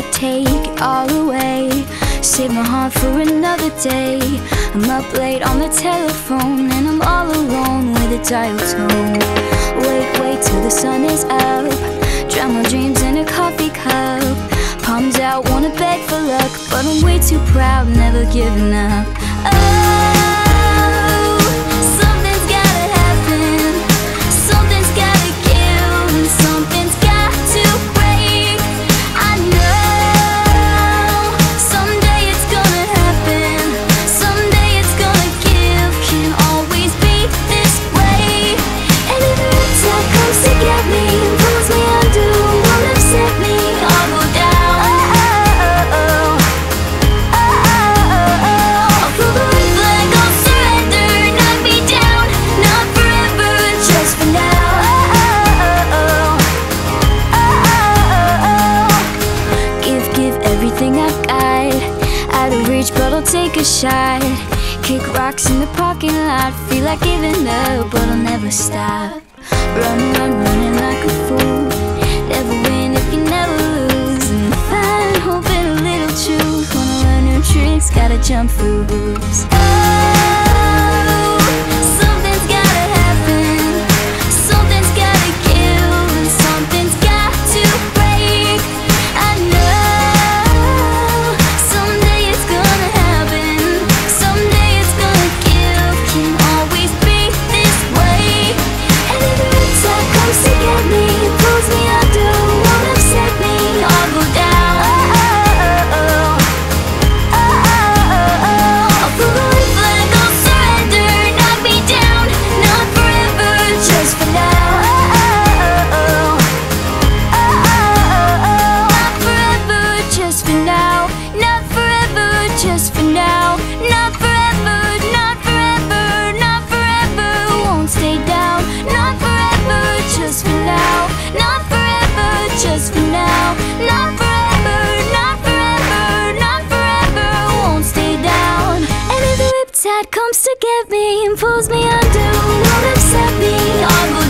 can't take it all away. Save my heart for another day. I'm up late on the telephone And I'm all alone with a dial tone. Wait, wait till the sun is up. Drown my dreams in a coffee cup. Palms out, wanna beg for luck But I'm way too proud, never giving up. Oh. huge, but I'll take a shot. Kick rocks in the parking lot, feel like giving up, but I'll never stop. Run, run, running like a fool. Never win if you never lose. And find hope hoping a little truth. Wanna learn new tricks, gotta jump through hoops. forget me and pulls me under, won't accept me.